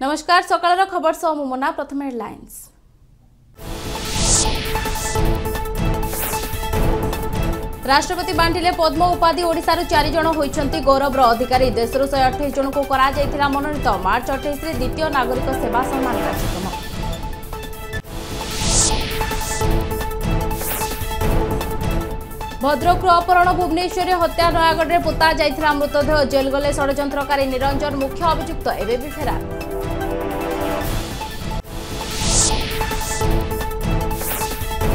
নমস্কার সকালের খবর সহ মু মোনা প্রথমে হেডলাইন্স রাষ্ট্রপতি বাঁটিলে পদ্ম উপাধি ওড়শার চারিজন হয়েছেন গৌরবর অধিকারী দেশর শহে অঠাইশ জনক করা মনোনীত মার্চ অঠাইশে দ্বিতীয় নাগরিক সেবা সম্মান কার্যক্রম ভদ্রকর অপহরণ ভুবনেশ্বরে হত্যা নয়াগড়ে পোতা যাই মৃতদেহ জেল গলে ষড়যন্ত্রকারী নিরঞ্জন মুখ্য অভিযুক্ত এবে ফেরার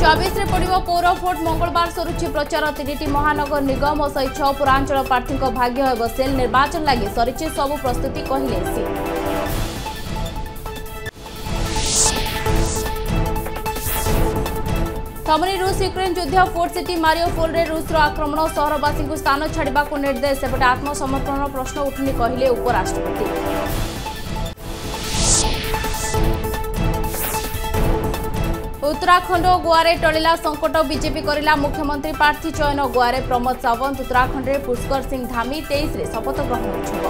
ଚବିଶରେ ପଡ଼ିବ ପୌର ଭୋଟ। ମଙ୍ଗଳବାର ସରୁଛି ପ୍ରଚାର। ତିନିଟି ମହାନଗର ନିଗମ ଓ ଶହେ ଛଅ ପୌରାଞ୍ଚଳ ପ୍ରାର୍ଥୀଙ୍କ ଭାଗ୍ୟ ହେବ ସେଲ୍। ନିର୍ବାଚନ ଲାଗି ସରିଛି ସବୁ ପ୍ରସ୍ତୁତି କହିଲେ ସି ଥମନି ରୁଷ ୟୁକ୍ରେନ୍ ଯୁଦ୍ଧ ଫୋର୍ଟ ସିଟି ମାରିଓପୋଲରେ ରୁଷର ଆକ୍ରମଣ ସହରବାସୀଙ୍କୁ ସ୍ଥାନ ଛାଡ଼ିବାକୁ ନିର୍ଦ୍ଦେଶ। ସେପଟେ ଆତ୍ମସମର୍ପଣର ପ୍ରଶ୍ନ ଉଠୁନି କହିଲେ ଉପରାଷ୍ଟ୍ରପତି। ଉତ୍ତରାଖଣ୍ଡ ଓ ଗୋଆରେ ଟଳିଲା ସଙ୍କଟ ବିଜେପି କରିଲା ମୁଖ୍ୟମନ୍ତ୍ରୀ ପ୍ରାର୍ଥୀ ଚୟନ। ଗୋଆରେ ପ୍ରମୋଦ ସାୱନ୍ତ ଉତ୍ତରାଖଣ୍ଡରେ ପୁଷ୍କର ସିଂ ଧାମୀ ତେଇଶରେ ଶପଥ ଗ୍ରହଣ ଉତ୍ସବ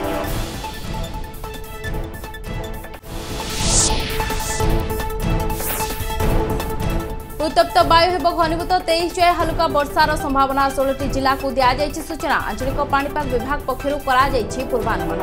ଉତ୍ତପ୍ତ ବାୟୁ ହେବ ଘନୀଭୂତ ତେଇଶ ଯାଏ ହାଲୁକା ବର୍ଷାର ସମ୍ଭାବନା ଷୋହଳଟି ଜିଲ୍ଲାକୁ ଦିଆଯାଇଛି ସୂଚନା। ଆଞ୍ଚଳିକ ପାଣିପାଗ ବିଭାଗ ପକ୍ଷରୁ କରାଯାଇଛି ପୂର୍ବାନୁମାନ।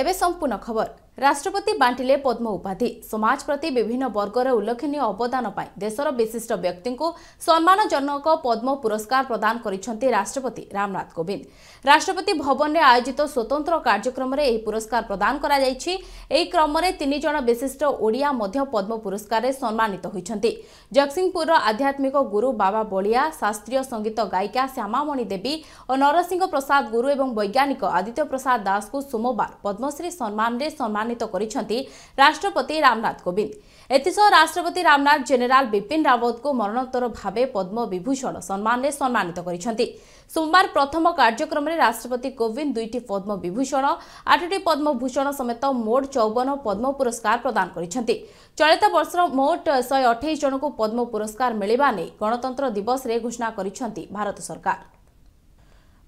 ଏବେ ସମ୍ପୂର୍ଣ୍ଣ ଖବର। ରାଷ୍ଟ୍ରପତି ବାଣ୍ଟିଲେ ପଦ୍ମ ଉପାଧି ସମାଜ ପ୍ରତି ବିଭିନ୍ନ ବର୍ଗର ଉଲ୍ଲେଖନୀୟ ଅବଦାନ ପାଇଁ ଦେଶର ବିଶିଷ୍ଟ ବ୍ୟକ୍ତିଙ୍କୁ ସମ୍ମାନଜନକ ପଦ୍ମ ପୁରସ୍କାର ପ୍ରଦାନ କରିଛନ୍ତି ରାଷ୍ଟ୍ରପତି ରାମନାଥ କୋବିନ୍ଦ ରାଷ୍ଟ୍ରପତି ଭବନରେ ଆୟୋଜିତ ସ୍ୱତନ୍ତ୍ର କାର୍ଯ୍ୟକ୍ରମରେ ଏହି ପୁରସ୍କାର ପ୍ରଦାନ କରାଯାଇଛି ଏହି କ୍ରମରେ ତିନି ଜଣ ବିଶିଷ୍ଟ ଓଡ଼ିଆ ମଧ୍ୟ ପଦ୍ମ ପୁରସ୍କାରରେ ସମ୍ମାନିତ ହୋଇଛନ୍ତି ଜଗତସିଂହପୁରର ଆଧ୍ୟାତ୍ମିକ ଗୁରୁ ବାବା ବଳିଆ ଶାସ୍ତ୍ରୀୟ ସଙ୍ଗୀତ ଗାୟିକା ଶ୍ୟାମାମଣି ଦେବୀ ଓ ନରସିଂହ ପ୍ରସାଦ ଗୁରୁ ଏବଂ ବୈଜ୍ଞାନିକ ଆଦିତ୍ୟ ପ୍ରସାଦ ଦାସଙ୍କୁ ସୋମବାର ପଦ୍ମଶ୍ରୀ ସମ୍ମାନରେ ସମ୍ମାନ ସମ୍ମାନିତ କରିଛନ୍ତି ରାଷ୍ଟ୍ରପତି ରାମନାଥ କୋବିନ୍ଦ ଏଥିସହ ରାଷ୍ଟ୍ରପତି ରାମନାଥ ଜେନେରାଲ ବିପିନ ରାୱତଙ୍କୁ ମରଣୋତ୍ତର ଭାବେ ପଦ୍ମ ବିଭୂଷଣ ସମ୍ମାନରେ ସମ୍ମାନିତ କରିଛନ୍ତି ସୋମବାର ପ୍ରଥମ କାର୍ଯ୍ୟକ୍ରମରେ ରାଷ୍ଟ୍ରପତି କୋବିନ୍ଦ ଦୁଇଟି ପଦ୍ମ ବିଭୂଷଣ ଆଠଟି ପଦ୍ମଭୂଷଣ ସମେତ ମୋଟ ଚଉବନ ପଦ୍ମ ପୁରସ୍କାର ପ୍ରଦାନ କରିଛନ୍ତି ଚଳିତ ବର୍ଷର ମୋଟ ଶହେ ଅଠେଇଶ ଜଣଙ୍କୁ ପଦ୍ମ ପୁରସ୍କାର ମିଳିବା ନେଇ ଗଣତନ୍ତ୍ର ଦିବସରେ ଘୋଷଣା କରିଛନ୍ତି ଭାରତ ସରକାର।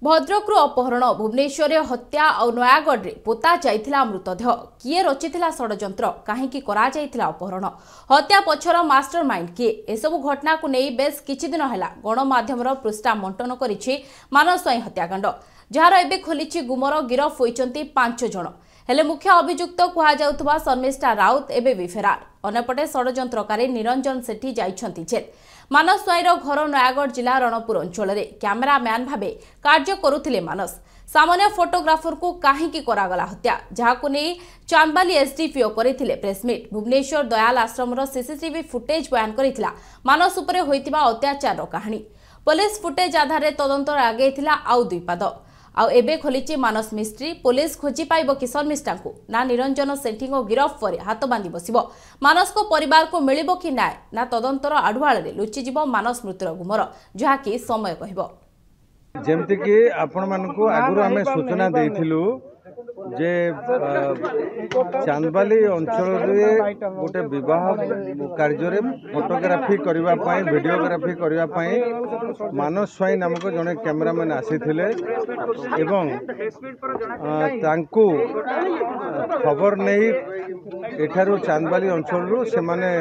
ଭଦ୍ରକରୁ ଅପହରଣ ଭୁବନେଶ୍ୱରରେ ହତ୍ୟା ଆଉ ନୟାଗଡ଼ରେ ପୋତା ଯାଇଥିଲା ମୃତଦେହ। କିଏ ରଚିଥିଲା ଷଡ଼ଯନ୍ତ୍ର? କାହିଁକି କରାଯାଇଥିଲା ଅପହରଣ? ହତ୍ୟା ପଛର ମାଷ୍ଟର ମାଇଣ୍ଡ କିଏ? ଏସବୁ ଘଟଣାକୁ ନେଇ ବେଶ୍ କିଛି ଦିନ ହେଲା ଗଣମାଧ୍ୟମର ପୃଷ୍ଠା ମଣ୍ଟନ କରିଛି ମାନସ ସ୍ୱାଇଁ ହତ୍ୟାକାଣ୍ଡ। ଯାହାର ଏବେ ଖୋଲିଛି ଗୁମର ଗିରଫ ହୋଇଛନ୍ତି ପାଞ୍ଚ ଜଣ। ହେଲେ ମୁଖ୍ୟ ଅଭିଯୁକ୍ତ କୁହାଯାଉଥିବା ଶର୍ମିଷ୍ଠା ରାଉତ ଏବେ ବି ଫେରାର ଅନ୍ୟପଟେ ଷଡ଼ଯନ୍ତ୍ରକାରୀ ନିରଞ୍ଜନ ସେଠୀ ଯାଇଛନ୍ତି ଜେଲ୍। ମାନସ ସ୍ୱାଇଁର ଘର ନୟାଗଡ଼ ଜିଲ୍ଲା ରଣପୁର ଅଞ୍ଚଳରେ କ୍ୟାମେରାମ୍ୟାନ୍ ଭାବେ କାର୍ଯ୍ୟ କରୁଥିଲେ ମାନସ। ସାମାନ୍ୟ ଫଟୋଗ୍ରାଫରକୁ କାହିଁକି କରାଗଲା ହତ୍ୟା ଯାହାକୁ ନେଇ ଚାନ୍ଦବାଲି ଏସ୍ଡିପିଓ କରିଥିଲେ ପ୍ରେସମିଟ୍ ଭୁବନେଶ୍ୱର ଦୟାଲ ଆଶ୍ରମର ସିସିଟିଭି ଫୁଟେଜ୍ ବୟାନ କରିଥିଲା ମାନସ ଉପରେ ହୋଇଥିବା ଅତ୍ୟାଚାରର କାହାଣୀ। ପୋଲିସ ଫୁଟେଜ୍ ଆଧାରରେ ତଦନ୍ତ ଆଗେଇଥିଲା ଆଉ ଦୁଇ ପାଦ। ଆଉ ଏବେ ଖୋଲିଛି ମାନସ ମିସ୍ତ୍ରୀ। ପୋଲିସ ଖୋଜି ପାଇବ କି ଶର୍ମିଷ୍ଠାଙ୍କୁ ନା ନିରଞ୍ଜନ ସେଠୀଙ୍କ ଗିରଫ ପରେ ହାତ ବାନ୍ଧି ବସିବ। ମାନସଙ୍କ ପରିବାରକୁ ମିଳିବ କି ନ୍ୟାୟ? ନା ତଦନ୍ତର ଆଢୁଆଳରେ ଲୁଚିଯିବ ମାନସ ମୃତ୍ୟୁର ଗୁମର। ଯାହାକି ସମୟ କହିବ। ଯେମିତିକି ଆପଣମାନଙ୍କୁ ଆଗରୁ ଆମେ ସୂଚନା ଦେଇଥିଲୁ ଯେ ଚାନ୍ଦବାଲି ଅଞ୍ଚଳରେ ଗୋଟେ ବିବାହ କାର୍ଯ୍ୟରେ ଫଟୋଗ୍ରାଫି କରିବା ପାଇଁ ଭିଡ଼ିଓଗ୍ରାଫି କରିବା ପାଇଁ ମାନସ ସ୍ୱାଇଁ ନାମକ ଜଣେ କ୍ୟାମେରାମ୍ୟାନ୍ ଆସିଥିଲେ ଏବଂ ତାଙ୍କୁ ଖବର ନେଇ ଏଠାରୁ ଚାନ୍ଦବାଲି ଅଞ୍ଚଳରୁ ସେମାନେ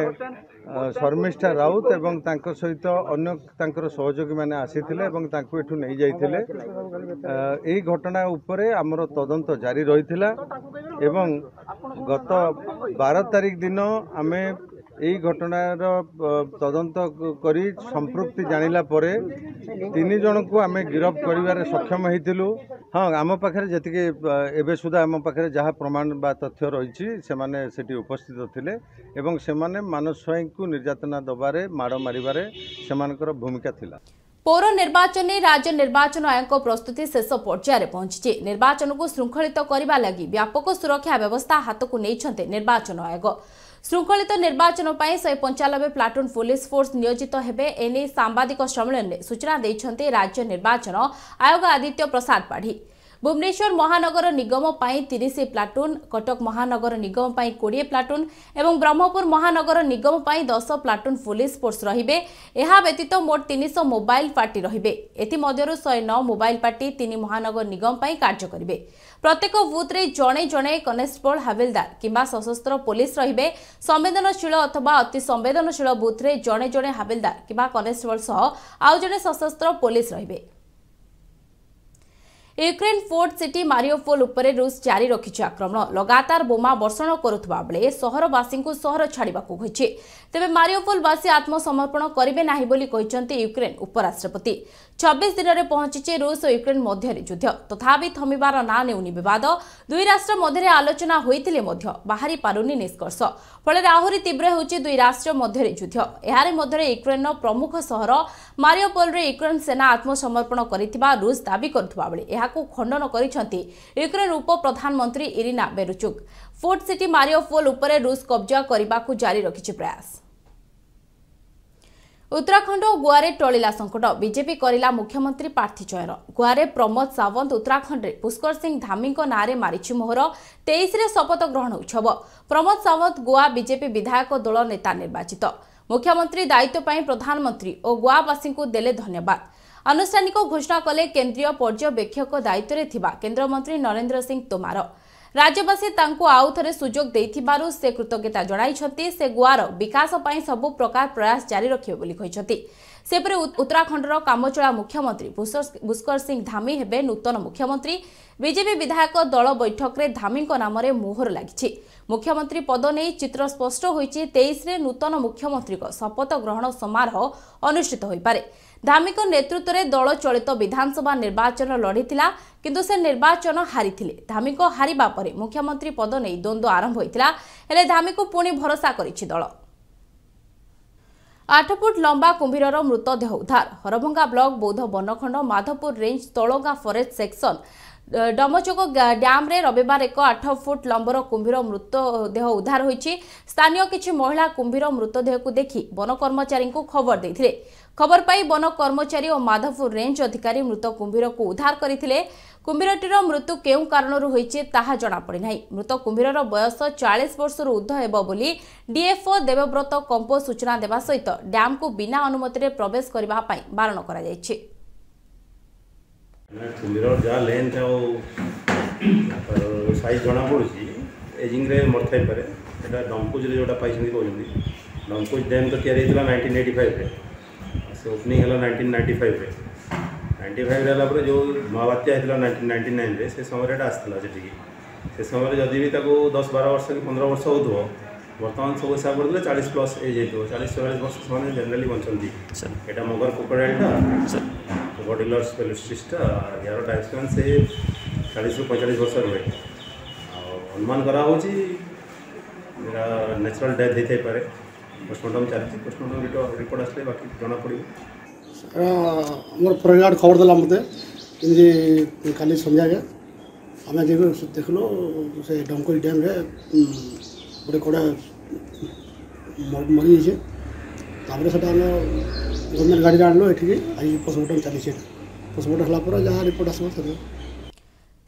ଶର୍ମିଷ୍ଠା ରାଉତ ଏବଂ ତାଙ୍କ ସହିତ ଅନ୍ୟ ତାଙ୍କର ସହଯୋଗୀମାନେ ଆସିଥିଲେ ଏବଂ ତାଙ୍କୁ ଏଠୁ ନେଇଯାଇଥିଲେ। ଏହି ଘଟଣା ଉପରେ ଆମର ତଦନ୍ତ ଜାରି ରହିଥିଲା ଏବଂ ଗତ ବାର ତାରିଖ ଦିନ ଆମେ এই ঘটনার তদন্ত করে, সম্পৃক্তি জাঁলা পরে তিনজনক আমি গিরফ করবার সক্ষম হয়েছিল হ্যাঁ আমার যেত এবে সুদ্ধা আমার পাখে যা প্রমাণ বা তথ্য রয়েছে সে সেটি উপস্থিত লে এবং সে মানস স্বয়ংকু নির্যাতনা দেবার মাড় মারিবার সে ভূমিকা লা পৌর নির্বাচনে রাজ্য নির্বাচন আয়োগ প্রস্তুতি শেষ পর্যায়ে পৌঁছিছে নির্বাচনকে শৃঙ্খলিত করা লাগি ব্যাপক সুরক্ষা ব্যবস্থা হাতক নিয়েছেন নির্বাচন আয়োগ ଶୃଙ୍ଖଳିତ ନିର୍ବାଚନ ପାଇଁ ଶହେ ପଞ୍ଚାନବେ ପ୍ଲାଟୁନ୍ ପୁଲିସ ଫୋର୍ସ ନିୟୋଜିତ ହେବେ। ଏନେଇ ସାମ୍ବାଦିକ ସମ୍ମିଳନୀରେ ସୂଚନା ଦେଇଛନ୍ତି ରାଜ୍ୟ ନିର୍ବାଚନ ଆୟୋଗ ଆଦିତ୍ୟ ପ୍ରସାଦ ପାଢ଼ୀ। ଭୁବନେଶ୍ୱର ମହାନଗର ନିଗମ ପାଇଁ ତିରିଶ ପ୍ଲାଟୁନ୍ କଟକ ମହାନଗର ନିଗମ ପାଇଁ କୋଡ଼ିଏ ପ୍ଲାଟୁନ୍ ଏବଂ ବ୍ରହ୍ମପୁର ମହାନଗର ନିଗମ ପାଇଁ ଦଶ ପ୍ଲାଟୁନ୍ ପୁଲିସ ଫୋର୍ସ ରହିବେ ଏହା ବ୍ୟତୀତ ମୋଟ ତିନିଶହ ମୋବାଇଲ ପାର୍ଟି ରହିବେ। ଏଥିମଧ୍ୟରୁ ଶହେ ନଅ ମୋବାଇଲ ପାର୍ଟି ତିନି ମହାନଗର ନିଗମ ପାଇଁ କାର୍ଯ୍ୟ କରିବେ। ପ୍ରତ୍ୟେକ ବୁଥରେ ଜଣେ ଜଣେ କନେଷ୍ଟବଳ ହାବିଲଦାର କିମ୍ବା ସଶସ୍ତ୍ର ପୋଲିସ ରହିବେ। ସମ୍ବେଦନଶୀଳ ଅଥବା ଅତି ସମ୍ବେଦନଶୀଳ ବୁଥରେ ଜଣେ ଜଣେ ହାବିଲଦାର କିମ୍ବା କନେଷ୍ଟବଳ ସହ ଆଉ ଜଣେ ସଶସ୍ତ୍ର ପୋଲିସ ରହିବେ। ୟୁକ୍ରେନ୍ ଫୋର୍ଟ ସିଟି ମାରିଓପୋଲ ଉପରେ ରୁଷ ଜାରି ରଖିଛି ଆକ୍ରମଣ। ଲଗାତାର ବୋମା ବର୍ଷଣ କରୁଥିବା ବେଳେ ସହରବାସୀଙ୍କୁ ସହର ଛାଡ଼ିବାକୁ କହିଛି ତେବେ ମାରିଓପୋଲବାସୀ ଆତ୍ମସମର୍ପଣ କରିବେ ନାହିଁ ବୋଲି କହିଛନ୍ତି ୟୁକ୍ରେନ୍ ଉପରାଷ୍ଟ୍ରପତି। ଛବିଶ ଦିନରେ ପହଞ୍ଚିଛି ରୁଷ ଓ ୟୁକ୍ରେନ୍ ମଧ୍ୟରେ ଯୁଦ୍ଧ। ତଥାପି ଥମିବାର ନାଁ ନେଉନି ବିବାଦ। ଦୁଇ ରାଷ୍ଟ୍ର ମଧ୍ୟରେ ଆଲୋଚନା ହୋଇଥିଲେ ମଧ୍ୟ ବାହାରି ପାରୁନି ନିଷ୍କର୍ଷ। ଫଳରେ ଆହୁରି ତୀବ୍ର ହେଉଛି ଦୁଇ ରାଷ୍ଟ୍ର ମଧ୍ୟରେ ଯୁଦ୍ଧ। ଏହାରି ମଧ୍ୟରେ ୟୁକ୍ରେନ୍ର ପ୍ରମୁଖ ସହର ମାରିଓପୋଲରେ ୟୁକ୍ରେନ୍ ସେନା ଆତ୍ମସମର୍ପଣ କରିଥିବା ରୁଷ ଦାବି କରୁଥିବା ବେଳେ ଏହାକୁ ଖଣ୍ଡନ କରିଛନ୍ତି ୟୁକ୍ରେନ୍ ଉପପ୍ରଧାନମନ୍ତ୍ରୀ Iryna Vereshchuk. Port city Mariupol ଉପରେ ରୁଷ କବ୍ଜା କରିବାକୁ ଜାରି ରଖିଛି ପ୍ରୟାସ। ଉତ୍ତରାଖଣ୍ଡ ଓ ଗୋଆରେ ଟଳିଲା ସଙ୍କଟ ବିଜେପି କରିଲା ମୁଖ୍ୟମନ୍ତ୍ରୀ ପ୍ରାର୍ଥୀ ଚୟନ। ଗୋଆରେ ପ୍ରମୋଦ ସାୱନ୍ତ ଉତ୍ତରାଖଣ୍ଡରେ ପୁଷ୍କର ସିଂ ଧାମୀଙ୍କ ନାଁରେ ମାରିଛି ମୋହର। ତେଇଶରେ ଶପଥ ଗ୍ରହଣ ଉତ୍ସବ। ପ୍ରମୋଦ ସାୱନ୍ତ ଗୋଆ ବିଜେପି ବିଧାୟକ ଦଳ ନେତା ନିର୍ବାଚିତ। ମୁଖ୍ୟମନ୍ତ୍ରୀ ଦାୟିତ୍ୱ ପାଇଁ ପ୍ରଧାନମନ୍ତ୍ରୀ ଓ ଗୋଆବାସୀଙ୍କୁ ଦେଲେ ଧନ୍ୟବାଦ। ଆନୁଷ୍ଠାନିକ ଘୋଷଣା କଲେ କେନ୍ଦ୍ରୀୟ ପର୍ଯ୍ୟବେକ୍ଷକ ଦାୟିତ୍ୱରେ ଥିବା କେନ୍ଦ୍ରମନ୍ତ୍ରୀ ନରେନ୍ଦ୍ର ସିଂ ତୋମାର। ରାଜ୍ୟବାସୀ ତାଙ୍କୁ ଆଉ ଥରେ ସୁଯୋଗ ଦେଇଥିବାରୁ ସେ କୃତଜ୍ଞତା ଜଣାଇଛନ୍ତି। ସେ ଗୋଆର ବିକାଶ ପାଇଁ ସବୁ ପ୍ରକାର ପ୍ରୟାସ ଜାରି ରଖିବେ ବୋଲି କହିଛନ୍ତି। ସେପରି ଉତ୍ତରାଖଣ୍ଡର କାମଚଳା ମୁଖ୍ୟମନ୍ତ୍ରୀ ପୁଷ୍କର ସିଂ ଧାମୀ ହେବେ ନୂତନ ମୁଖ୍ୟମନ୍ତ୍ରୀ। ବିଜେପି ବିଧାୟକ ଦଳ ବୈଠକରେ ଧାମୀଙ୍କ ନାମରେ ମୋହର ଲାଗିଛି। ମୁଖ୍ୟମନ୍ତ୍ରୀ ପଦ ନେଇ ଚିତ୍ର ସ୍ପଷ୍ଟ ହୋଇଛି ତେଇଶରେ ନୂତନ ମୁଖ୍ୟମନ୍ତ୍ରୀଙ୍କ ଶପଥ ଗ୍ରହଣ ସମାରୋହ ଅନୁଷ୍ଠିତ ହୋଇପାରେ। ଧାମୀଙ୍କ ନେତୃତ୍ୱରେ ଦଳ ଚଳିତ ବିଧାନସଭା ନିର୍ବାଚନ ଲଢ଼ିଥିଲା କିନ୍ତୁ ସେ ନିର୍ବାଚନ ହାରିଥିଲେ। ଧାମୀଙ୍କ ହାରିବା ପରେ ମୁଖ୍ୟମନ୍ତ୍ରୀ ପଦ ନେଇ ଦ୍ୱନ୍ଦ୍ୱ ଆରମ୍ଭ ହୋଇଥିଲା ହେଲେ ଧାମୀକୁ ପୁଣି ଭରସା କରିଛି ଦଳ। ଆଠ ଫୁଟ ଲମ୍ବା କୁମ୍ଭୀରର ମୃତଦେହ ଉଦ୍ଧାର। ହରଭଙ୍ଗା ବ୍ଲକ ବୌଦ୍ଧ ବନଖଣ୍ଡ Madhapur range Talagaon forest section ଡମଚୋକ ଡ୍ୟାମ୍ରେ ରବିବାର ଏକ ଆଠ ଫୁଟ ଲମ୍ବର କୁମ୍ଭୀର ମୃତଦେହ ଉଦ୍ଧାର ହୋଇଛି। ସ୍ଥାନୀୟ କିଛି ମହିଳା କୁମ୍ଭୀର ମୃତଦେହକୁ ଦେଖି ବନ କର୍ମଚାରୀଙ୍କୁ ଖବର ଦେଇଥିଲେ। ଖବର ପାଇ ବନ କର୍ମଚାରୀ ଓ ମାଧପୁର ରେଞ୍ଜ ଅଧିକାରୀ ମୃତ କୁମ୍ଭୀରକୁ ଉଦ୍ଧାର କରିଥିଲେ। କୁମ୍ଭୀରଟିର ମୃତ୍ୟୁ କେଉଁ କାରଣରୁ ହୋଇଛି ତାହା ଜଣାପଡ଼ିନାହିଁ। ମୃତ କୁମ୍ଭୀରର ବୟସ ଚାଳିଶ ବର୍ଷରୁ ଉର୍ଦ୍ଧ୍ୱ ହେବ ବୋଲି ଡିଏଫ୍ଓ ଦେବବ୍ରତ କମ୍ପୋ ସୂଚନା ଦେବା ସହିତ ଡ୍ୟାମ୍କୁ ବିନା ଅନୁମତିରେ ପ୍ରବେଶ କରିବା ପାଇଁ ବାରଣ କରାଯାଇଛି। କୁମ୍ଭୀର ଯାହା ଲେନ୍ଥ ଆଉ ସାଇଜ୍ ଜଣାପଡ଼ୁଛି ଏଜିଂରେ ଡମ୍ପୁଜରେ ଯେଉଁଟା ପାଇଛନ୍ତି କହୁଛନ୍ତି। ଡମ୍ପୁଜ ଡ୍ୟାମ୍ ତ ତିଆରି ହେଇଥିଲା ନାଇଣ୍ଟିନ୍ ଏଇଟି ଫାଇଭ୍ରେ ସେ ଓପନିଂ ହେଲା ନାଇଣ୍ଟିନ୍ ନାଇଣ୍ଟି ଫାଇଭ୍ରେ ନାଇଣ୍ଟି ଫାଇଭ୍ରେ ହେଲା ପରେ ଯେଉଁ ମହାବାତ୍ୟା ହେଇଥିଲା ନାଇଣ୍ଟିନ୍ ନାଇଣ୍ଟି ନାଇନ୍ରେ ସେ ସମୟରେ ଏଇଟା ଆସିଥିଲା ସେଠିକି ସେ ସମୟରେ ଯଦି ବି ତାକୁ ଦଶ ବାର ବର୍ଷ କି ପନ୍ଦର ବର୍ଷ ହେଉଥିବ ବର୍ତ୍ତମାନ ସବୁ ହିସାବ କରିଦେଲେ ଚାଳିଶ ପ୍ଲସ୍ ଏଜ୍ ହେଇଥିବ ଚାଳିଶ ଚଉରାଳିଶ ବର୍ଷ ସେମାନେ ଜେନେରାଲି ବଞ୍ଚନ୍ତି ଏଇଟା ମଗର କୁକୁଡ଼ାଟା ବଡ଼ିଲର୍ ସ୍ପେଲୋସିସ୍ଟା ଏହାର ଟାଇମ୍ ସ୍ପାନ୍ ସେ ଚାଳିଶରୁ ପଇଁଚାଳିଶ ବର୍ଷ ରୁହେ ଆଉ ଅନୁମାନ କରାହେଉଛି ଏଇଟା ନ୍ୟାଚୁରାଲ୍ ଡେଥ୍ ହେଇଥାଇପାରେ পোস্টমর্টম চালিয়েছি পোস্টমর্টম রিপোর্ট আসলে বাকি জনা পড়ব আমার পরিবার খবর দেলাম মতো যে কালি সন্ধ্যাকে আমি যে দেখলু সে ডঙ্করি ড্যামে গোটে কড়া মরিযাইছে তাপরে সেটা আমি গভর্নমেন্ট গাড়ি আনলো এটিকি আজ পোস্টমর্টম চালিয়েছে পোস্টমর্টম হলাপরে যা রিপোর্ট আসবে সেটা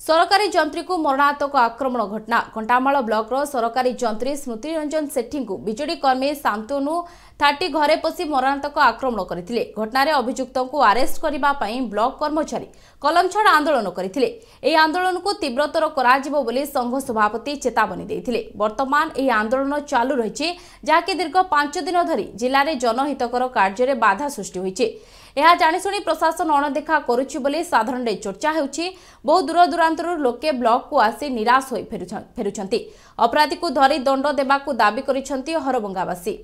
ସରକାରୀ ଯନ୍ତ୍ରୀକୁ ମରଣାନ୍ତକ ଆକ୍ରମଣ ଘଟଣା। କଣ୍ଟାମାଳ ବ୍ଲକର ସରକାରୀ ଯନ୍ତ୍ରୀ ସ୍ମୃତି ରଞ୍ଜନ ସେଠୀଙ୍କୁ ବିଜେଡି କର୍ମୀ ଶାନ୍ତନୁ ଥାର୍ଟି ଘରେ ପଶି ମରଣାନ୍ତକ ଆକ୍ରମଣ କରିଥିଲେ। ଘଟଣାରେ ଅଭିଯୁକ୍ତଙ୍କୁ ଆରେଷ୍ଟ କରିବା ପାଇଁ ବ୍ଲକ କର୍ମଚାରୀ କଲମଛାଡ଼ ଆନ୍ଦୋଳନ କରିଥିଲେ। ଏହି ଆନ୍ଦୋଳନକୁ ତୀବ୍ରତର କରାଯିବ ବୋଲି ସଂଘ ସଭାପତି ଚେତାବନୀ ଦେଇଥିଲେ। ବର୍ତ୍ତମାନ ଏହି ଆନ୍ଦୋଳନ ଚାଲୁ ରହିଛି ଯାହାକି ଦୀର୍ଘ ପାଞ୍ଚ ଦିନ ଧରି ଜିଲ୍ଲାରେ ଜନହିତକର କାର୍ଯ୍ୟରେ ବାଧା ସୃଷ୍ଟି ହୋଇଛି। ଏହା ଜାଣିଶୁଣି ପ୍ରଶାସନ ଅଣଦେଖା କରୁଛି ବୋଲି ସାଧାରଣରେ ଚର୍ଚ୍ଚା ହେଉଛି। ବହୁ ଦୂରଦୂରାନ୍ତରୁ ଲୋକେ ବ୍ଲକକୁ ଆସି ନିରାଶ ହୋଇ ଫେରୁଛନ୍ତି। ଅପରାଧୀକୁ ଧରି ଦଣ୍ଡ ଦେବାକୁ ଦାବି କରିଛନ୍ତି ହରଭଙ୍ଗାବାସୀ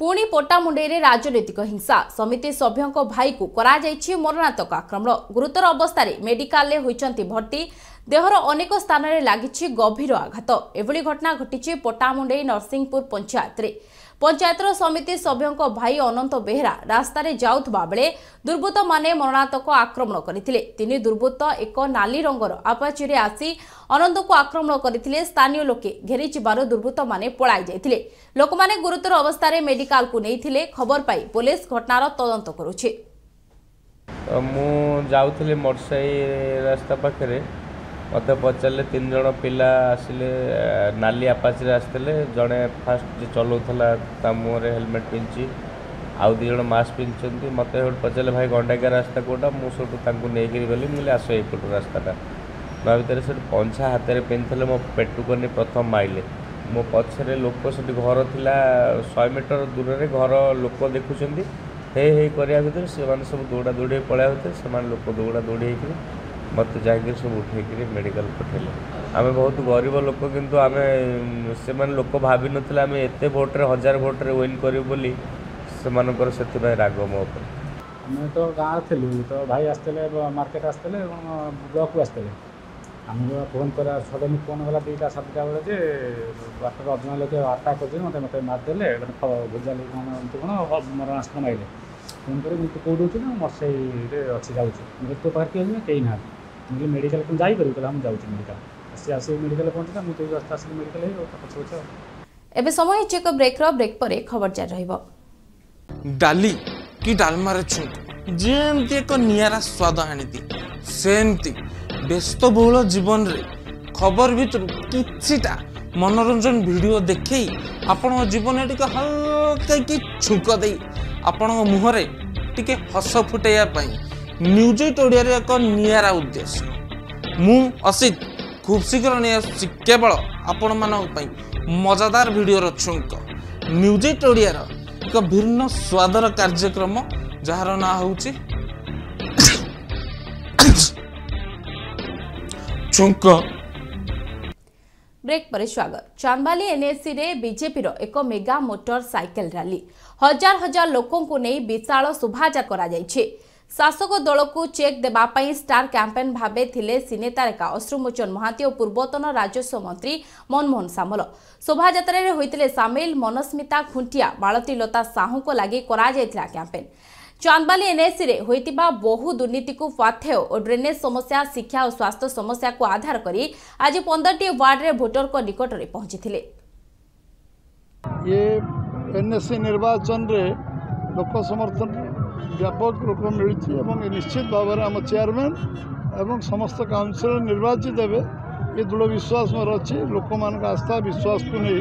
ପୁଣି ପଟ୍ଟାମୁଣ୍ଡେଇରେ ରାଜନୈତିକ ହିଂସା। ସମିତି ସଭ୍ୟଙ୍କ ଭାଇକୁ କରାଯାଇଛି ମରଣାନ୍ତକ ଆକ୍ରମଣ। ଗୁରୁତର ଅବସ୍ଥାରେ ମେଡିକାଲରେ ହୋଇଛନ୍ତି ଭର୍ତ୍ତି। ଦେହର ଅନେକ ସ୍ଥାନରେ ଲାଗିଛି ଗଭୀର ଆଘାତ। ଏଭଳି ଘଟଣା ଘଟିଛି ପଟ୍ଟାମୁଣ୍ଡେଇ ନରସିଂହପୁର ପଞ୍ଚାୟତରେ। ପଞ୍ଚାୟତର ସମିତି ସଭ୍ୟଙ୍କ ଭାଇ ଅନନ୍ତ ବେହେରା ରାସ୍ତାରେ ଯାଉଥିବା ବେଳେ ଦୁର୍ବୃତ୍ତମାନେ ମରଣାନ୍ତକ ଆକ୍ରମଣ କରିଥିଲେ। ତିନି ଦୁର୍ବୃତ୍ତ ଏକ ନାଲି ରଙ୍ଗର ଆପାଚିରେ ଆସି ଅନନ୍ତକୁ ଆକ୍ରମଣ କରିଥିଲେ। ସ୍ଥାନୀୟ ଲୋକେ ଘେରିଯିବାରୁ ଦୁର୍ବୃତ୍ତମାନେ ପଳାଇ ଯାଇଥିଲେ। ଲୋକମାନେ ଗୁରୁତର ଅବସ୍ଥାରେ ମେଡିକାଲକୁ ନେଇଥିଲେ। ଖବର ପାଇ ପୋଲିସ ଘଟଣାର ତଦନ୍ତ କରୁଛି। ତ ମୁଁ ଯାଉଥିଲି ମଟସାଇ ରାସ୍ତା ପାଖରେ। ମୋତେ ପଚାରିଲେ ତିନି ଜଣ ପିଲା ଆସିଲେ ଆ, ନାଲି ଆପାଚିରେ ଆସିଥିଲେ। ଜଣେ ଫାଷ୍ଟ ଯିଏ ଚଲାଉଥିଲା ତା ମୁହଁରେ ହେଲମେଟ୍ ପିନ୍ଧିଛି ଆଉ ଦୁଇ ଜଣ ମାସ୍କ ପିନ୍ଧିଛନ୍ତି। ମୋତେ ସେଠୁ ପଚାରିଲେ ଭାଇ ଗଣ୍ଡାକିଆ ରାସ୍ତା କେଉଁଟା? ମୁଁ ସେଠୁ ତାଙ୍କୁ ନେଇକିରି ଗଲି। ମୁଁ କହିଲି ଆସ ଏଇପଟୁ ରାସ୍ତାଟା। ତା ଭିତରେ ସେଠି ପଞ୍ଛା ହାତରେ ପିନ୍ଧିଥିଲେ ମୋ ପେଟକୁ ନେଇ ପ୍ରଥମ ମାଇଲେ। ମୋ ପଛରେ ଲୋକ ସେଠି ଘର ଥିଲା ଶହେ ମିଟର ଦୂରରେ ଘର ଲୋକ ଦେଖୁଛନ୍ତି। ହେ ହେ କରିବା ଭିତରେ ସେମାନେ ସବୁ ଦୌଡ଼ା ଦୌଡ଼ି ହେଇ ପଳେଇବା ଭିତରେ ସେମାନେ ଲୋକ ଦୌଡ଼ା ଦୌଡ଼ି ହେଇକିରି ମୋତେ ଯାଇକିରି ସବୁ ଉଠେଇକିରି ମେଡ଼ିକାଲ ପଠେଇଲେ। ଆମେ ବହୁତ ଗରିବ ଲୋକ କିନ୍ତୁ ଆମେ ଉଁ, ସେମାନେ ଲୋକ ଭାବିନଥିଲେ ଆମେ ଏତେ ଭୋଟ୍ରେ ହଜାର ଭୋଟ୍ରେ ୱିନ୍ କରିବୁ ବୋଲି ସେମାନଙ୍କର ସେଥିପାଇଁ ରାଗ ମୋ ଉପରେ। ଆମେ ତ ଗାଁରେ ଥିଲୁ ତ ଭାଇ ଆସିଥିଲେ ମାର୍କେଟ ଆସିଥିଲେ ଏବଂ ବ୍ଲକକୁ ଆସିଥିଲେ। ଆମକୁ ଫୋନ୍ କରିବା ସଡ଼ନ୍ଲି ଫୋନ୍ ଗଲା ଦୁଇଟା ସାତଟା ବେଳେ ଯେ ବାଟରେ ଅଜଣା ଲୋକ ଆଟାକ୍ କରିଛନ୍ତି ମୋତେ ମୋତେ ମାରିଦେଲେ ଗୋଟେ ବୁଝାଲି କ'ଣ ଏମିତି କ'ଣ ମରଣାସ୍ତ୍ର ମାରିଲେ ଫୋନ୍ କରି ମୁଁ ତୁ କେଉଁଠି ଅଛୁ ନା? ମର୍ସାଇରେ ଅଛି ଯାଉଛି। ମୁଁ କହିଲି ତୋ ପାଖରେ କିଏ ଅଛି ନା କେହି ନାହାନ୍ତି। ମୁଁ କହିଲି ମେଡ଼ିକାଲ କ'ଣ ଯାଇପାରିବି କହିଲା ମୁଁ ଯାଉଛି ମେଡ଼ିକାଲ ସେ ଆସି ମେଡ଼ିକାଲ ପହଞ୍ଚିଲା ମୁଁ ତ ରାସ୍ତା ଆସିଲି ମେଡ଼ିକାଲ ହେଇ ପଛ ପଛ ଏବେ ସମୟ ହେଇଛି ଏକ ବ୍ରେକ୍ର ବ୍ରେକ୍ ପରେ ଖବର ଜାରି ରହିବ। ଡାଲି କି ଡାଲମାରେ ଛୁଙ୍କ ଯେମିତି ଏକ ନିଆରା ସ୍ୱାଦ ଆଣିଦିଏ ସେମିତି ବ୍ୟସ୍ତବହୁଳ ଜୀବନରେ ଖବର ଭିତରୁ କିଛିଟା ମନୋରଞ୍ଜନ ଭିଡ଼ିଓ ଦେଖେଇ ଆପଣଙ୍କ ଜୀବନରେ ଟିକେ ହାଲକା କି ଛୁଙ୍କ ଦେଇ ଆପଣଙ୍କ ମୁହଁରେ ଟିକେ ହସ ଫୁଟେଇବା ପାଇଁ ନ୍ୟୁଜ୍ ଏଇଟ୍ ଓଡ଼ିଆରେ ଏକ ନିଆରା ଉଦ୍ଦେଶ୍ୟ। ମୁଁ ଅସିତ ଖୁବ୍ ଶୀଘ୍ର ନେଇ ଆସୁଛି କେବଳ ଆପଣମାନଙ୍କ ପାଇଁ ମଜାଦାର ଭିଡ଼ିଓର ଛୁଙ୍କ ନ୍ୟୁଜ୍ ଏଇଟ୍ ଓଡ଼ିଆର ଏକ ଭିନ୍ନ ସ୍ୱାଦର କାର୍ଯ୍ୟକ୍ରମ ଯାହାର ନାଁ ହେଉଛି ଛୁଙ୍କ। ବ୍ରେକ୍ ପରେ ସ୍ୱାଗତ। ଚାନ୍ଦବାଲି ଏନ୍ଏସିରେ ବିଜେପିର ଏକ ମେଗା ମୋଟର ସାଇକେଲ ରାଲି। ହଜାର ହଜାର ଲୋକଙ୍କୁ ନେଇ ବିଶାଳ ଶୋଭାଯାତ୍ରା କରାଯାଇଛି। ଶାସକ ଦଳକୁ ଚେକ୍ ଦେବା ପାଇଁ ଷ୍ଟାର କ୍ୟାମ୍ପେନ୍ ଭାବେ ଥିଲେ ସିନେତାରକା ଅଶ୍ରୁମୋଚନ ମହାନ୍ତି ଓ ପୂର୍ବତନ ରାଜସ୍ୱ ମନ୍ତ୍ରୀ ମନମୋହନ ସାମଲ। ଶୋଭାଯାତ୍ରାରେ ହୋଇଥିଲେ ସାମିଲ ମନସ୍ମିତା ଖୁଣ୍ଟିଆ ମାଳତୀଲତା ସାହୁଙ୍କ ଲାଗି କରାଯାଇଥିଲା କ୍ୟାମ୍ପେନ୍। ଚାନ୍ଦବାଲି ଏନ୍ଏସିରେ ହୋଇଥିବା ବହୁ ଦୁର୍ନୀତିକୁ ପାଥେୟ ଓ ଡ୍ରେନେଜ ସମସ୍ୟା ଶିକ୍ଷା ଓ ସ୍ୱାସ୍ଥ୍ୟ ସମସ୍ୟାକୁ ଆଧାର କରି ଆଜି ପନ୍ଦରଟି ୱାର୍ଡରେ ଭୋଟରଙ୍କ ନିକଟରେ ପହଞ୍ଚିଥିଲେ। ये ଏନ୍ଏସ୍ସି ନିର୍ବାଚନରେ ଲୋକ ସମର୍ଥନ ବ୍ୟାପକ ରୂପ ମିଳିଛି ଏବଂ ନିଶ୍ଚିତ ଭାବରେ ଆମ ଚେୟାରମ୍ୟାନ୍ ଏବଂ ସମସ୍ତ କାଉନସିଲର ନିର୍ବାଚିତ ହେବେ ଏ ଦୃଢ଼ ବିଶ୍ୱାସ ମୋର ଅଛି ଲୋକମାନଙ୍କ ଆସ୍ଥା ବିଶ୍ୱାସକୁ ନେଇ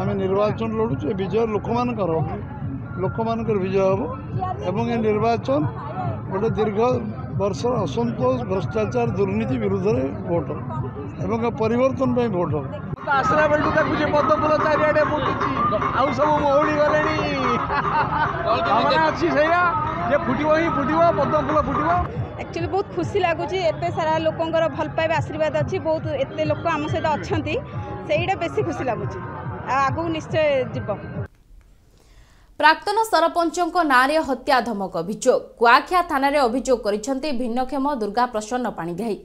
ଆମେ ନିର୍ବାଚନ ଲଢ଼ୁଛୁ ଏ ବିଜୟ ଲୋକମାନଙ୍କର ଲୋକମାନଙ୍କର ବିଜୟ ହେବ ଏବଂ ଏ ନିର୍ବାଚନ ଗୋଟେ ଦୀର୍ଘ ବର୍ଷର ଅସନ୍ତୋଷ ଭ୍ରଷ୍ଟାଚାର ଦୁର୍ନୀତି ବିରୁଦ୍ଧରେ ଭୋଟ ହେବ ଏବଂ ଏ ପରିବର୍ତ୍ତନ ପାଇଁ ଭୋଟ ହେବ ଆସିଲା ବେଳଠୁ ଦେଖୁଛି ପଦ୍ମ ଫୁଲ ଚାରିଆଡେ ଫୁଟୁଛି ଆଉ ସବୁ ମଉଳି ଗଲେଣି ଭାବନା ଅଛି ସେଇଆ ଯେ ଫୁଟିବ ହିଁ ଫୁଟିବ ପଦ୍ମ ଫୁଲ ଫୁଟିବ। ଆକ୍ଚୁଆଲି ବହୁତ ଖୁସି ଲାଗୁଛି ଏତେ ସାରା ଲୋକଙ୍କର ଭଲ ପାଇବା ଆଶୀର୍ବାଦ ଅଛି ବହୁତ ଏତେ ଲୋକ ଆମ ସହିତ ଅଛନ୍ତି ସେଇଟା ବେଶୀ ଖୁସି ଲାଗୁଛି ଆଉ ଆଗକୁ ନିଶ୍ଚୟ ଯିବ। ପ୍ରାକ୍ତନ ସରପଞ୍ଚଙ୍କ ନାଁରେ ହତ୍ୟା ଧମକ ଅଭିଯୋଗ। କୁଆଖିଆ ଥାନାରେ ଅଭିଯୋଗ କରିଛନ୍ତି ଭିନ୍ନକ୍ଷମ ଦୁର୍ଗା ପ୍ରସନ୍ନ ପାଣିଗ୍ରାହୀ।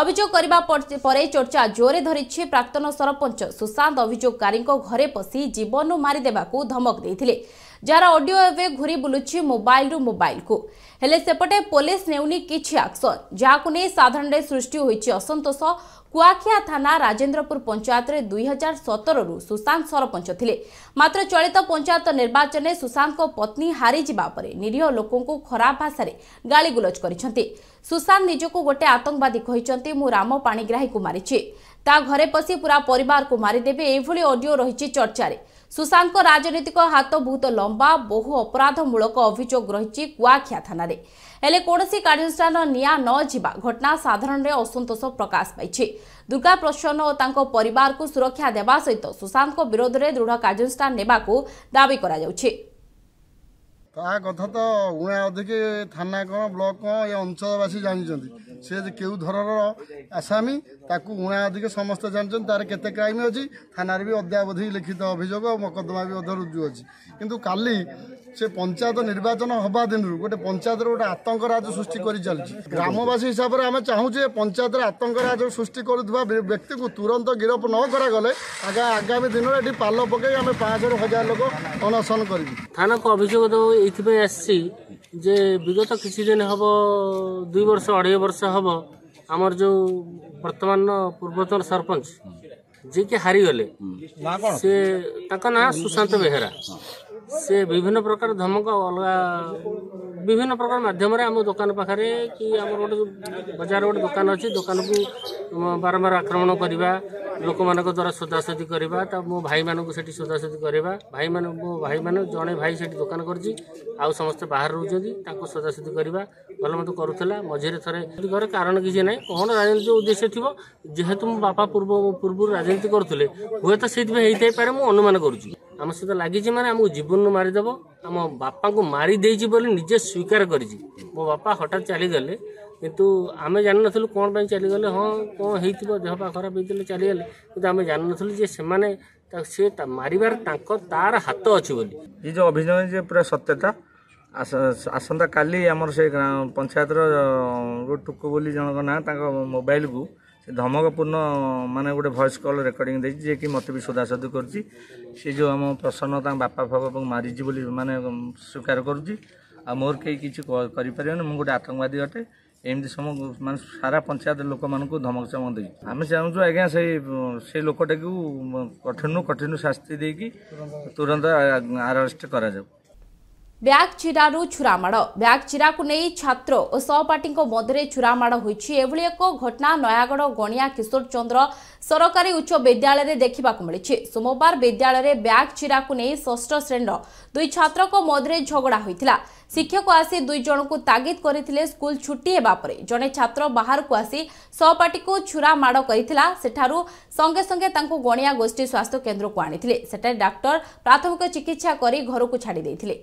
ଅଭିଯୋଗ କରିବା ପରେ ଚର୍ଚ୍ଚା ଜୋରେ ଧରିଛି ପ୍ରାକ୍ତନ ସରପଞ୍ଚ। ସୁଶାନ୍ତ ଅଭିଯୋଗକାରୀଙ୍କ ଘରେ ପଶି ଜୀବନରୁ ମାରିଦେବାକୁ ଧମକ ଦେଇଥିଲେ। ଯାହାର ଅଡିଓ ଏବେ ଘୁରି ବୁଲୁଛି ମୋବାଇଲରୁ ମୋବାଇଲକୁ ହେଲେ ସେପଟେ ପୋଲିସ ନେଉନି କିଛି ଆକ୍ସନ ଯାହାକୁ ନେଇ ସାଧାରଣରେ ସୃଷ୍ଟି ହୋଇଛି ଅସନ୍ତୋଷ। କୁଆଖିଆ ଥାନା ରାଜେନ୍ଦ୍ରପୁର ପଞ୍ଚାୟତରେ ଦୁଇ ହଜାର ସତରରୁ ସୁଶାନ୍ତ ସରପଞ୍ଚ ଥିଲେ। ମାତ୍ର ଚଳିତ ପଞ୍ଚାୟତ ନିର୍ବାଚନରେ ସୁଶାନ୍ତଙ୍କ ପତ୍ନୀ ହାରିଯିବା ପରେ ନିରୀହ ଲୋକଙ୍କୁ ଖରାପ ଭାଷାରେ ଗାଳିଗୁଲଜ କରିଛନ୍ତି। ସୁଶାନ୍ତ ନିଜକୁ ଗୋଟେ ଆତଙ୍କବାଦୀ କହିଛନ୍ତି ମୁଁ ରାମ ପାଣିଗ୍ରାହୀକୁ ମାରିଛି। ତା ଘରେ ପଶି ପୁରା ପରିବାରକୁ ମାରିଦେବେ। ଏଭଳି ଅଡିଓ ରହିଛି ଚର୍ଚ୍ଚାରେ। ସୁଶାନ୍ତଙ୍କ ରାଜନୈତିକ ହାତ ବହୁତ ଲମ୍ବା ବହୁ ଅପରାଧମୂଳକ ଅଭିଯୋଗ ରହିଛି କୁଆଖିଆ ଥାନାରେ। ହେଲେ କୌଣସି କାର୍ଯ୍ୟାନୁଷ୍ଠାନ ନିଆଁ ନ ଯିବା ଘଟଣା ସାଧାରଣରେ ଅସନ୍ତୋଷ ପ୍ରକାଶ ପାଇଛି। ଦୁର୍ଗା ପ୍ରସନ୍ନ ଓ ତାଙ୍କ ପରିବାରକୁ ସୁରକ୍ଷା ଦେବା ସହିତ ସୁଶାନ୍ତଙ୍କ ବିରୋଧରେ ଦୃଢ଼ କାର୍ଯ୍ୟାନୁଷ୍ଠାନ ନେବାକୁ ଦାବି କରାଯାଉଛି। ତା କଥା ତ ଉଣା ଅଧିକ ଥାନା କ'ଣ ବ୍ଲକ କ'ଣ ଏ ଅଞ୍ଚଳବାସୀ ଜାଣିଛନ୍ତି ସେ ଯେ କେଉଁ ଧରଣର ଆସାମୀ ତାକୁ ଉଣା ଅଧିକ ସମସ୍ତେ ଜାଣିଛନ୍ତି ତାର କେତେ କ୍ରାଇମ୍ ଅଛି ଥାନାରେ ବି ଅଦ୍ୟାବଧି ଲିଖିତ ଅଭିଯୋଗ ଆଉ ମକଦ୍ଦମା ବି ମଧ୍ୟ ରୁଜୁ ଅଛି। କିନ୍ତୁ କାଲି ସେ ପଞ୍ଚାୟତ ନିର୍ବାଚନ ହେବା ଦିନରୁ ଗୋଟେ ପଞ୍ଚାୟତରେ ଗୋଟେ ଆତଙ୍କ ରାଜ ସୃଷ୍ଟି କରି ଚାଲିଛି। ଗ୍ରାମବାସୀ ହିସାବରେ ଆମେ ଚାହୁଁଛୁ ଯେ ପଞ୍ଚାୟତରେ ଆତଙ୍କ ରାଜ ସୃଷ୍ଟି କରୁଥିବା ବ୍ୟ- ବ୍ୟକ୍ତିକୁ ତୁରନ୍ତ ଗିରଫ ନ କରାଗଲେ ଆଗା ଆଗାମୀ ଦିନରେ ଏଠି ପାଲ ପକାଇ ଆମେ ପାଞ୍ଚଶହରୁ ହଜାର ଲୋକ ଅନଶନ କରିବୁ। ଥାନାକୁ ଅଭିଯୋଗ ଦେବ ଏଇଥିପାଇଁ ଆସିଛି ଯେ ବିଗତ କିଛି ଦିନ ହେବ ଦୁଇ ବର୍ଷ ଅଢ଼େଇ ବର୍ଷ ହେବ ଆମର ଯେଉଁ ବର୍ତ୍ତମାନର ପୂର୍ବତନ ସରପଞ୍ଚ ଯିଏକି ହାରିଗଲେ ସେ ତାଙ୍କ ନାଁ ସୁଶାନ୍ତ ବେହେରା ସେ ବିଭିନ୍ନ ପ୍ରକାର ଧମକ ଅଲଗା ବିଭିନ୍ନ ପ୍ରକାର ମାଧ୍ୟମରେ ଆମ ଦୋକାନ ପାଖରେ କି ଆମର ଗୋଟେ ବଜାର ଗୋଟେ ଦୋକାନ ଅଛି ଦୋକାନକୁ ବାରମ୍ବାର ଆକ୍ରମଣ କରିବା ଲୋକମାନଙ୍କ ଦ୍ୱାରା ସୋଦାସୋଦି କରିବା ତା ମୋ ଭାଇମାନଙ୍କୁ ସେଠି ସୋଦାସୋଦି କରିବା ଭାଇମାନେ ମୋ ଭାଇମାନେ ଜଣେ ଭାଇ ସେଠି ଦୋକାନ କରିଛି ଆଉ ସମସ୍ତେ ବାହାରେ ରହୁଛନ୍ତି ତାଙ୍କୁ ସୋଦାସୋଦି କରିବା ଭଲ ମନ୍ଦ କରୁଥିଲା ମଝିରେ ଥରେ ଘରେ କାରଣ କିଛି ନାହିଁ କ'ଣ ରାଜନୀତି ଉଦ୍ଦେଶ୍ୟ ଥିବ ଯେହେତୁ ମୋ ବାପା ପୂର୍ବ ପୂର୍ବରୁ ରାଜନୀତି କରୁଥିଲେ ହୁଏତ ସେଇଥିପାଇଁ ହେଇଥାଇପାରେ ମୁଁ ଅନୁମାନ କରୁଛି। ଆମ ସହିତ ଲାଗିଛି ମାନେ ଆମକୁ ଜୀବନରୁ ମାରିଦେବ। ଆମ ବାପାଙ୍କୁ ମାରି ଦେଇଛି ବୋଲି ନିଜେ ସ୍ୱୀକାର କରିଛି। ମୋ ବାପା ହଠାତ୍ ଚାଲିଗଲେ। କିନ୍ତୁ ଆମେ ଜାଣିନଥିଲୁ କ'ଣ ପାଇଁ ଚାଲିଗଲେ। ହଁ କ'ଣ ହେଇଥିବ ଦେହ ପା ଖରାପ ହେଇଥିଲେ ଚାଲିଗଲେ। କିନ୍ତୁ ଆମେ ଜାଣିନଥିଲୁ ଯେ ସେମାନେ ତା- ସେ ତା- ମାରିବାର ତାଙ୍କ ତାର ହାତ ଅଛି ବୋଲି। ଏ ଯେଉଁ ଅଭିଯୋଗ ଯେ ପୁରା ସତ୍ୟତା ଆସ- ଆସନ୍ତା କାଲି ଆମର ସେ ଗ୍ରା- ପଞ୍ଚାୟତର ଗୋଟେ ଟୁକୁ ବୋଲି ଜଣଙ୍କ ନାଁ ତାଙ୍କ ମୋବାଇଲକୁ ସେ ଧମକପୂର୍ଣ୍ଣ ମାନେ ଗୋଟେ ଭଏସ୍ କଲ୍ ରେକର୍ଡ଼ିଂ ଦେଇଛି ଯିଏକି ମୋତେ ବି ସୋଦାସୋଦି କରୁଛି। ସେ ଯେଉଁ ଆମ ପ୍ରସନ୍ନ ତାଙ୍କ ବାପା ଫାପାକୁ ମାରିଛି ବୋଲି ମାନେ ସ୍ୱୀକାର କରୁଛି ଆଉ ମୋର କେହି କିଛି କ- କରିପାରିବେନି ମୁଁ ଗୋଟେ ଆତଙ୍କବାଦୀ ଅଟେ। ଏମିତି ସମ ମାନେ ସାରା ପଞ୍ଚାୟତ ଲୋକମାନଙ୍କୁ ଧମକ ଚମକ ଦେଇଛି। ଆମେ ଚାହୁଁଛୁ ଆଜ୍ଞା ସେଇ ସେଇ ଲୋକଟାକୁ କଠିନରୁ କଠିନ ଶାସ୍ତି ଦେଇକି ତୁରନ୍ତ ଆରେଷ୍ଟ କରାଯାଉ। ବ୍ୟାଗ୍ ଚିରାରୁ ଛୁରାମାଡ଼ ବ୍ୟାଗ୍ ଚିରାକୁ ନେଇ ଛାତ୍ର ଓ ସହପାଠୀଙ୍କ ମଧ୍ୟରେ ଛୁରାମାଡ଼ ହୋଇଛି। ଏଭଳି ଏକ ଘଟଣା ନୟାଗଡ଼ ଗଣିଆ କିଶୋର ଚନ୍ଦ୍ର ସରକାରୀ ଉଚ୍ଚ ବିଦ୍ୟାଳୟରେ ଦେଖିବାକୁ ମିଳିଛି। ସୋମବାର ବିଦ୍ୟାଳୟରେ ବ୍ୟାଗ୍ ଚିରାକୁ ନେଇ ଷଷ୍ଠ ଶ୍ରେଣୀର ଦୁଇ ଛାତ୍ରଙ୍କ ମଧ୍ୟରେ ଝଗଡ଼ା ହୋଇଥିଲା। ଶିକ୍ଷକ ଆସି ଦୁଇ ଜଣଙ୍କୁ ତାଗିଦ କରିଥିଲେ ସ୍କୁଲ ଛୁଟି ହେବା ପରେ। ଜଣେ ଛାତ୍ର ବାହାରକୁ ଆସି ସହପାଠୀକୁ ଛୁରା ମାଡ଼ କରିଥିଲା। ସେଠାରୁ ସଙ୍ଗେ ସଙ୍ଗେ ତାଙ୍କୁ ଗଣିଆ ଗୋଷ୍ଠୀ ସ୍ୱାସ୍ଥ୍ୟ କେନ୍ଦ୍ରକୁ ଆଣିଥିଲେ। ସେଠାରେ ଡାକ୍ତର ପ୍ରାଥମିକ ଚିକିତ୍ସା କରି ଘରକୁ ଛାଡ଼ି ଦେଇଥିଲେ।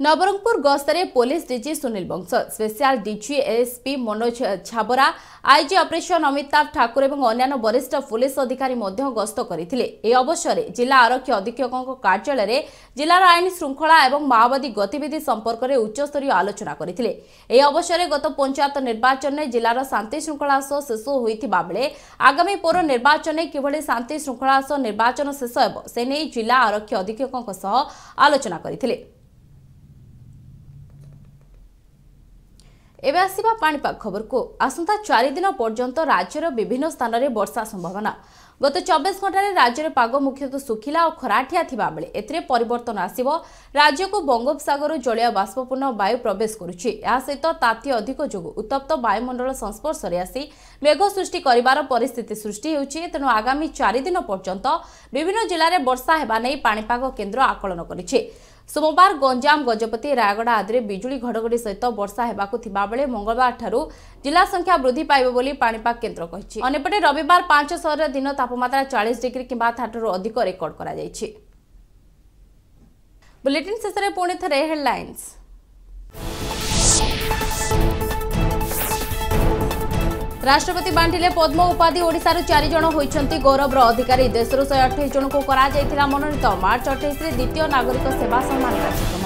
ନବରଙ୍ଗପୁର ଗସ୍ତରେ ପୋଲିସ ଡିଜି ସୁନୀଲ ବଂଶ special DG ASP Manoj Chhabra IG operation Amitabh Thakur ଏବଂ ଅନ୍ୟାନ୍ୟ ବରିଷ୍ଠ ପୁଲିସ ଅଧିକାରୀ ମଧ୍ୟ ଗସ୍ତ କରିଥିଲେ। ଏହି ଅବସରରେ ଜିଲ୍ଲା ଆରକ୍ଷୀ ଅଧୀକ୍ଷକଙ୍କ କାର୍ଯ୍ୟାଳୟରେ ଜିଲ୍ଲାର ଆଇନ ଶୃଙ୍ଖଳା ଏବଂ ମାଓବାଦୀ ଗତିବିଧି ସମ୍ପର୍କରେ ଉଚ୍ଚସ୍ତରୀୟ ଆଲୋଚନା କରିଥିଲେ। ଏହି ଅବସରରେ ଗତ ପଞ୍ଚାୟତ ନିର୍ବାଚନରେ ଜିଲ୍ଲାର ଶାନ୍ତି ଶୃଙ୍ଖଳା ସହ ଶେଷ ହୋଇଥିବା ବେଳେ ଆଗାମୀ ପୌର ନିର୍ବାଚନରେ କିଭଳି ଶାନ୍ତି ଶୃଙ୍ଖଳା ସହ ନିର୍ବାଚନ ଶେଷ ହେବ ସେ ନେଇ ଜିଲ୍ଲା ଆରକ୍ଷୀ ଅଧୀକ୍ଷକଙ୍କ ସହ এবে আসবা পাপাগ খবরকু আসন্তা চারিদিন পর্যন্ত রাজ্যের বিভিন্ন স্থানের বর্ষা সম্ভাবনা গত চব্বিশ ঘণ্টায় রাজ্যের পাগ মুখ্যত শুখিলা ও খরাঠিয়া থাকবে এতে পরিবর্তন আসব রাজ্যক বঙ্গোপসাগর জলীয় বাষ্পপূর্ণ বায়ু প্রবেশ করুচি এসহিত তাতি অধিক যোগ উত্তপ্ত বায়ুমণ্ডল সংস্পর্শে আসি মেঘ সৃষ্টি করবার পরিস্থিতি সৃষ্টি হয়েছে তেণু আগামী চারিদিন পর্যন্ত বিভিন্ন জেলার বর্ষা হওয়া নিয়ে পাপাগ কেন্দ্র আকলন করেছে ସୋମବାର ଗଞ୍ଜାମ ଗଜପତି ରାୟଗଡ଼ା ଆଦିରେ ବିଜୁଳି ଘଡ଼ଘଡ଼ି ସହିତ ବର୍ଷା ହେବାକୁ ଥିବାବେଳେ ମଙ୍ଗଳବାରଠାରୁ ଜିଲ୍ଲା ସଂଖ୍ୟା ବୃଦ୍ଧି ପାଇବ ବୋଲି ପାଣିପାଗ କେନ୍ଦ୍ର କହିଛି। ଅନ୍ୟପଟେ ରବିବାର ପାଞ୍ଚ ସହରରେ ଦିନ ତାପମାତ୍ରା ଚାଳିଶ ଡିଗ୍ରୀ କିମ୍ବା ତାଠାରୁ ଅଧିକ ରେକର୍ଡ କରାଯାଇଛି। ବୁଲେଟିନ୍ ଶେଷରେ ପୁଣି ଥରେ ହେଡଲାଇନ୍ସ। রাষ্ট্রপতি বাঁটিলে পদ্ম উপাধি ওড়শার চারিজন হয়েছেন গৌরবর অধিকারী দেশর শহে অঠাইশ জনকু করা মনোনীত মার্চ অঠাইশে দ্বিতীয় নাগরিক সেবা সম্মান কার্যক্রম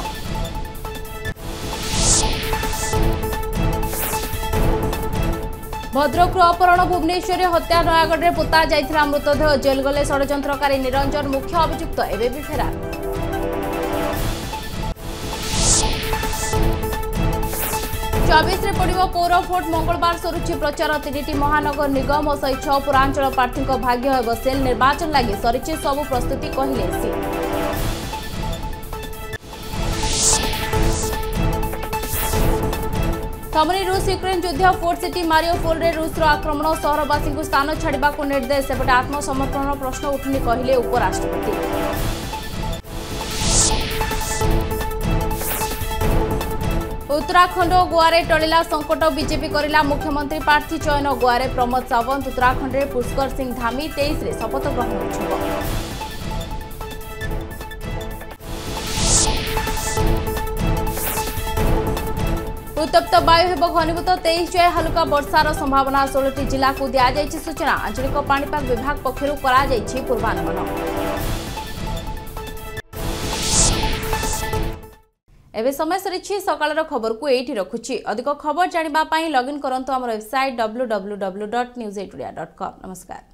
ভদ্রকর অপহরণ ভুবনেশ্বরে হত্যা নয়াগড়ে পোতা যাই মৃতদেহ জেল গলে ষড়যন্ত্রকারী নিরঞ্জন মুখ্য অভিযুক্ত এবে ফেরার ବି ଫେରାର ଚବିଶରେ ପଡ଼ିବ ପୌର ଭୋଟ ମଙ୍ଗଳବାର ସରୁଛି ପ୍ରଚାର ତିନିଟି ମହାନଗର ନିଗମ ଓ ଶହେ ଛଅ ପୌରାଞ୍ଚଳ ପ୍ରାର୍ଥୀଙ୍କ ଭାଗ୍ୟ ହେବ ସେଲ୍ ନିର୍ବାଚନ ଲାଗି ସରିଛି ସବୁ ପ୍ରସ୍ତୁତି କହିଲେ ସି ଥମନି ରୁଷ ୟୁକ୍ରେନ୍ ଯୁଦ୍ଧ ଫୋର୍ଟ ସିଟି ମାରିଓପୋଲରେ ରୁଷର ଆକ୍ରମଣ ସହରବାସୀଙ୍କୁ ସ୍ଥାନ ଛାଡ଼ିବାକୁ ନିର୍ଦ୍ଦେଶ ସେପଟେ ଆତ୍ମସମର୍ପଣର ପ୍ରଶ୍ନ ଉଠୁନି କହିଲେ ଉପରାଷ୍ଟ୍ରପତି ଉତ୍ତରାଖଣ୍ଡ ଓ ଗୋଆରେ ଟଳିଲା ସଙ୍କଟ ବିଜେପି କରିଲା ମୁଖ୍ୟମନ୍ତ୍ରୀ ପ୍ରାର୍ଥୀ ଚୟନ ଗୋଆରେ ପ୍ରମୋଦ ସାୱନ୍ତ ଉତ୍ତରାଖଣ୍ଡରେ ପୁଷ୍କର ସିଂ ଧାମୀ ତେଇଶରେ ଶପଥ ଗ୍ରହଣ ଉତ୍ସବ ଉତ୍ତପ୍ତ ବାୟୁ ହେବ ଘନୀଭୂତ ତେଇଶ ଯାଏ ହାଲୁକା ବର୍ଷାର ସମ୍ଭାବନା ଷୋହଳଟି ଜିଲ୍ଲାକୁ ଦିଆଯାଇଛି ସୂଚନା। ଆଞ୍ଚଳିକ ପାଣିପାଗ ବିଭାଗ ପକ୍ଷରୁ କରାଯାଇଛି ପୂର୍ବାନୁମାନ। ଏବେ ସମୟ ସରିଛି ସକାଳର ଖବରକୁ ଏଇଠି ରଖୁଛି। ଅଧିକ ଖବର ଜାଣିବା ପାଇଁ ଲଗ୍ଇନ୍ କରନ୍ତୁ ଆମର website W W W dot news eight Odia dot com ନମସ୍କାର।